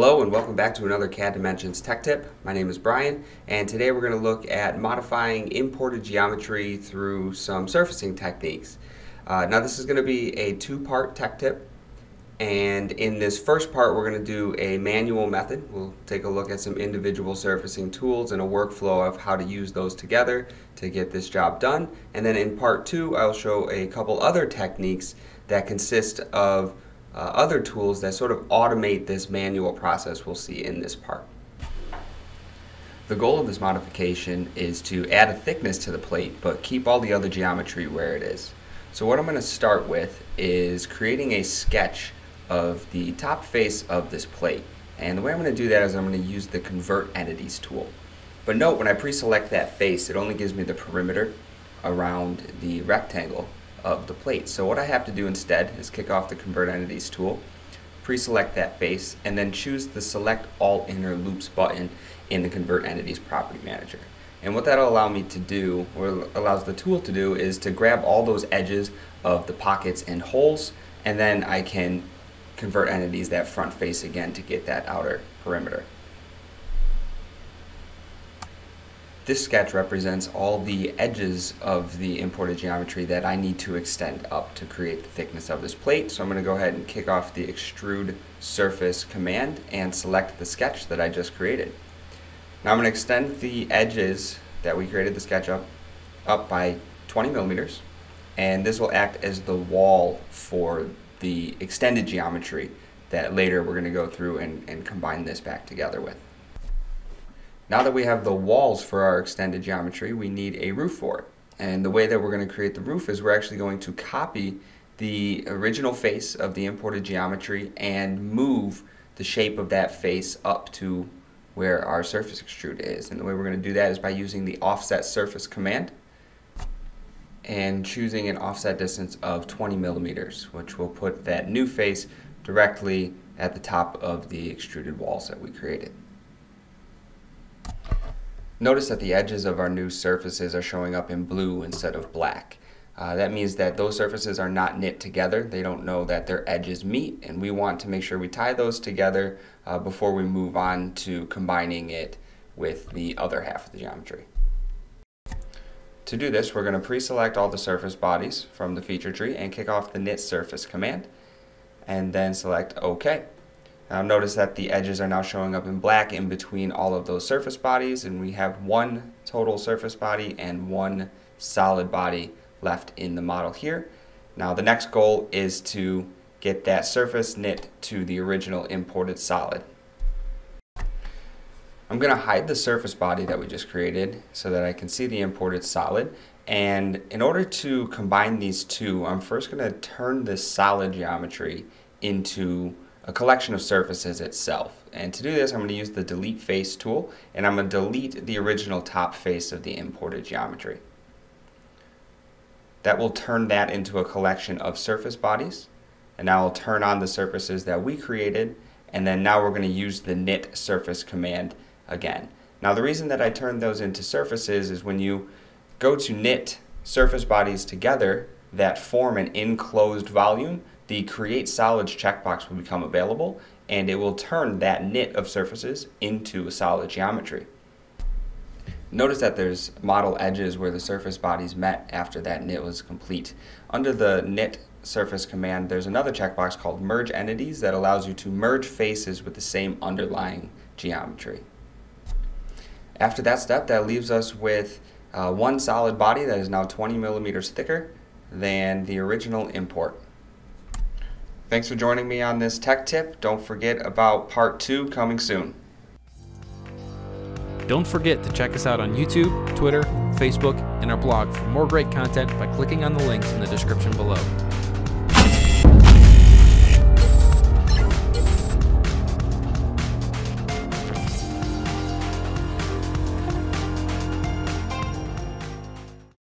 Hello and welcome back to another CADimensions Tech Tip. My name is Brian and today we're going to look at modifying imported geometry through some surfacing techniques. Uh, now this is going to be a two-part tech tip and in this first part we're going to do a manual method. We'll take a look at some individual surfacing tools and a workflow of how to use those together to get this job done. And then in part two I'll show a couple other techniques that consist of uh, other tools that sort of automate this manual process we'll see in this part. The goal of this modification is to add a thickness to the plate but keep all the other geometry where it is. So what I'm going to start with is creating a sketch of the top face of this plate. And the way I'm going to do that is I'm going to use the Convert Entities tool. But note when I pre-select that face it only gives me the perimeter around the rectangle of the plate. So what I have to do instead is kick off the Convert Entities tool, pre-select that face, and then choose the Select All Inner Loops button in the Convert Entities Property Manager. And what that'll allow me to do, or allows the tool to do, is to grab all those edges of the pockets and holes, and then I can convert entities that front face again to get that outer perimeter. This sketch represents all the edges of the imported geometry that I need to extend up to create the thickness of this plate. So I'm going to go ahead and kick off the extrude surface command and select the sketch that I just created. Now I'm going to extend the edges that we created the sketch up, up by 20 millimeters and this will act as the wall for the extended geometry that later we're going to go through and, and combine this back together with. Now that we have the walls for our extended geometry, we need a roof for it. And the way that we're going to create the roof is we're actually going to copy the original face of the imported geometry and move the shape of that face up to where our surface extrude is. And the way we're going to do that is by using the offset surface command and choosing an offset distance of 20 millimeters, which will put that new face directly at the top of the extruded walls that we created. Notice that the edges of our new surfaces are showing up in blue instead of black. Uh, that means that those surfaces are not knit together. They don't know that their edges meet, and we want to make sure we tie those together uh, before we move on to combining it with the other half of the geometry. To do this, we're going to pre-select all the surface bodies from the feature tree and kick off the knit surface command, and then select OK. Now notice that the edges are now showing up in black in between all of those surface bodies and we have one total surface body and one solid body left in the model here. Now the next goal is to get that surface knit to the original imported solid. I'm going to hide the surface body that we just created so that I can see the imported solid and in order to combine these two I'm first going to turn this solid geometry into a collection of surfaces itself. And to do this, I'm going to use the delete face tool, and I'm going to delete the original top face of the imported geometry. That will turn that into a collection of surface bodies, and now I'll turn on the surfaces that we created, and then now we're going to use the knit surface command again. Now the reason that I turned those into surfaces is when you go to knit surface bodies together that form an enclosed volume, the Create Solids checkbox will become available and it will turn that knit of surfaces into a solid geometry. Notice that there's model edges where the surface bodies met after that knit was complete. Under the knit surface command, there's another checkbox called merge entities that allows you to merge faces with the same underlying geometry. After that step, that leaves us with uh, one solid body that is now 20 millimeters thicker than the original import. Thanks for joining me on this tech tip. Don't forget about part two coming soon. Don't forget to check us out on YouTube, Twitter, Facebook, and our blog for more great content by clicking on the links in the description below.